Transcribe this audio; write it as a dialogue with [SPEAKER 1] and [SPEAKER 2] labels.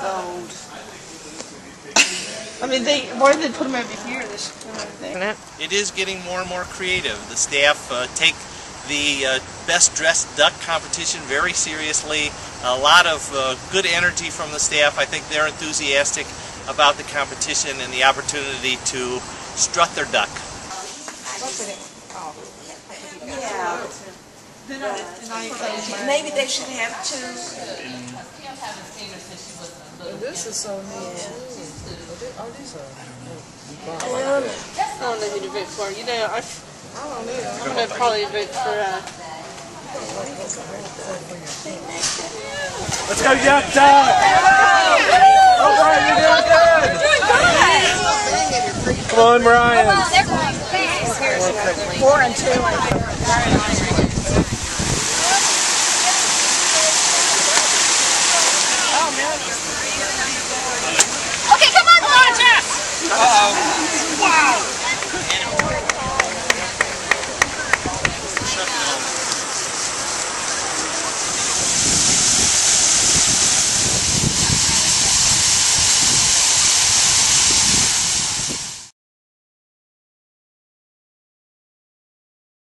[SPEAKER 1] old. I mean, they why did they put them over here? This kind of thing.
[SPEAKER 2] It is getting more and more creative. The staff uh, take the uh, best dressed duck competition very seriously. A lot of uh, good energy from the staff. I think they're enthusiastic about the competition and the opportunity to strut their duck.
[SPEAKER 3] Yeah,
[SPEAKER 1] Then I, and I,
[SPEAKER 3] maybe they should have two.
[SPEAKER 4] This is so neat. Oh, these are.
[SPEAKER 1] I don't know who to vote for. You know, I, I'm gonna probably vote for. Uh,
[SPEAKER 5] Let's go, Young Duck! All right, you're doing good! Come on, Ryan.
[SPEAKER 3] Four and two. I think.
[SPEAKER 6] Okay, come on, Roger! Uh-oh. Wow!